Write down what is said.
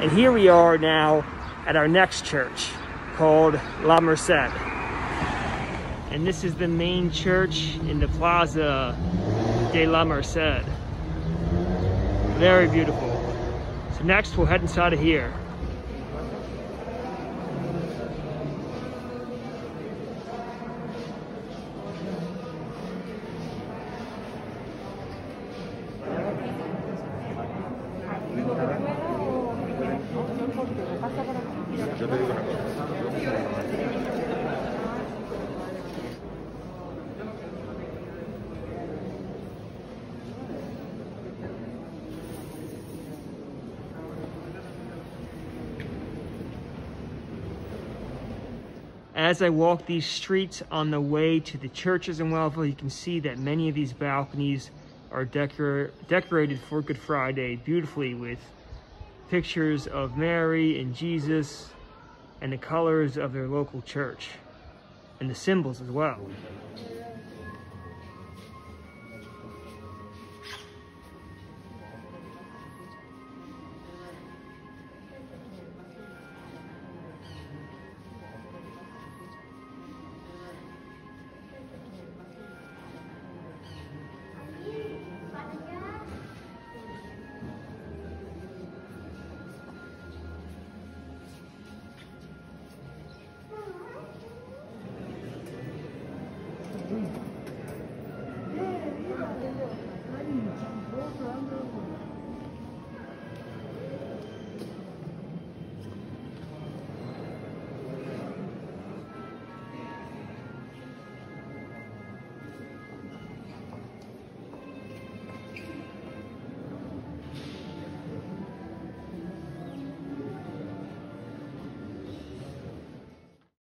And here we are now at our next church called La Merced. And this is the main church in the Plaza de la Merced. Very beautiful. So next we'll head inside of here. As I walk these streets on the way to the churches in Huelva, you can see that many of these balconies are decor decorated for Good Friday beautifully with pictures of Mary and Jesus and the colors of their local church and the symbols as well.